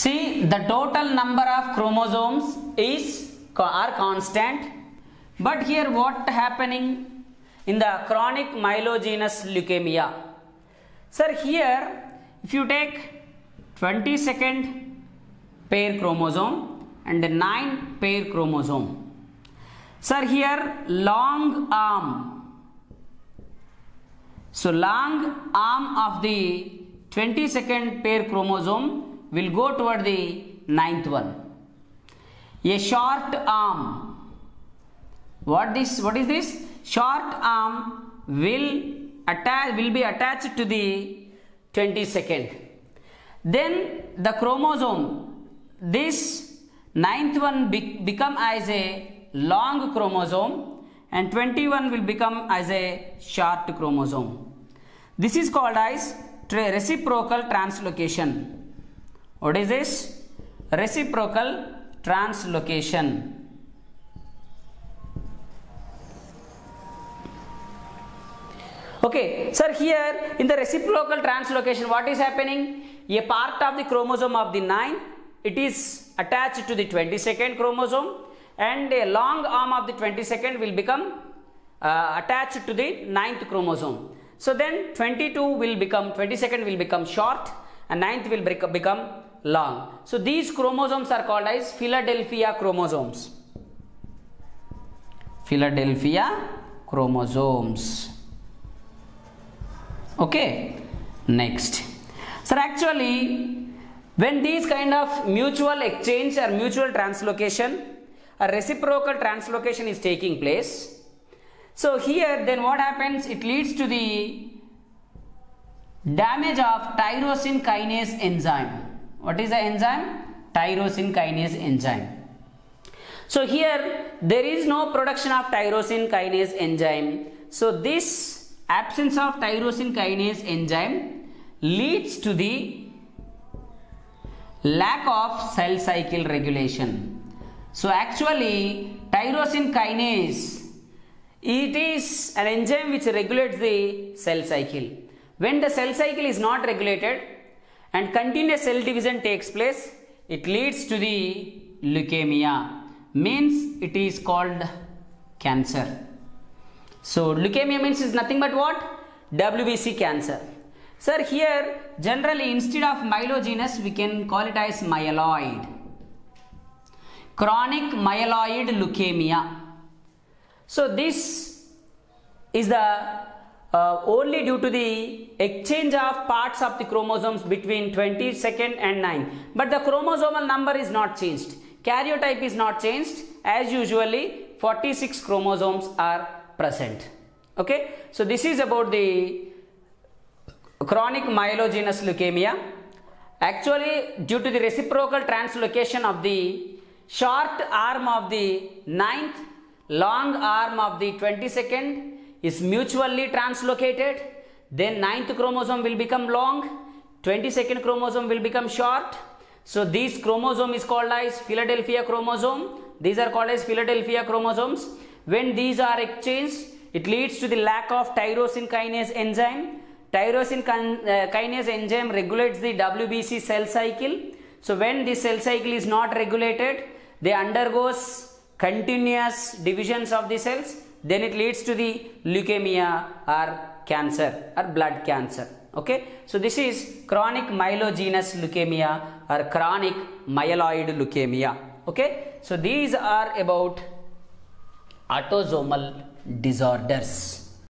See, the total number of chromosomes is are constant, but here what happening in the chronic myelogenous leukemia? Sir, here if you take 22nd pair chromosome and 9 pair chromosome. Sir, here long arm. So, long arm of the 22nd pair chromosome will go toward the ninth one. A short arm. What this? What is this? Short arm will attach will be attached to the 22nd. Then the chromosome, this ninth one be, become as a long chromosome and 21 will become as a short chromosome. This is called as reciprocal translocation. What is this? Reciprocal translocation. Okay, sir, here in the reciprocal translocation, what is happening? A part of the chromosome of the 9, it is attached to the 22nd chromosome and a long arm of the 22nd will become uh, attached to the 9th chromosome. So then 22 will become, 22nd will become short and 9th will become long. So these chromosomes are called as Philadelphia chromosomes. Philadelphia chromosomes. Okay, next. So actually, when these kind of mutual exchange or mutual translocation, a reciprocal translocation is taking place. So here then what happens? It leads to the damage of tyrosine kinase enzyme. What is the enzyme? Tyrosine kinase enzyme. So here there is no production of tyrosine kinase enzyme. So this absence of tyrosine kinase enzyme leads to the lack of cell cycle regulation. So actually tyrosine kinase it is an enzyme which regulates the cell cycle. When the cell cycle is not regulated and continuous cell division takes place, it leads to the leukemia. Means it is called cancer. So leukemia means is nothing but what? WBC cancer. Sir, here generally instead of myelogenous we can call it as myeloid. Chronic myeloid leukemia. So this is the uh, only due to the exchange of parts of the chromosomes between 22nd and 9 but the chromosomal number is not changed. Karyotype is not changed. As usually 46 chromosomes are present. Okay? So this is about the chronic myelogenous leukemia. Actually due to the reciprocal translocation of the short arm of the ninth long arm of the 22nd is mutually translocated then ninth chromosome will become long 22nd chromosome will become short. So this chromosome is called as philadelphia chromosome. These are called as philadelphia chromosomes. When these are exchanged it leads to the lack of tyrosine kinase enzyme. Tyrosine uh, kinase enzyme regulates the wbc cell cycle. So when this cell cycle is not regulated they undergoes continuous divisions of the cells then it leads to the leukemia or cancer or blood cancer. Okay? So this is chronic myelogenous leukemia or chronic myeloid leukemia. Okay? So these are about autosomal disorders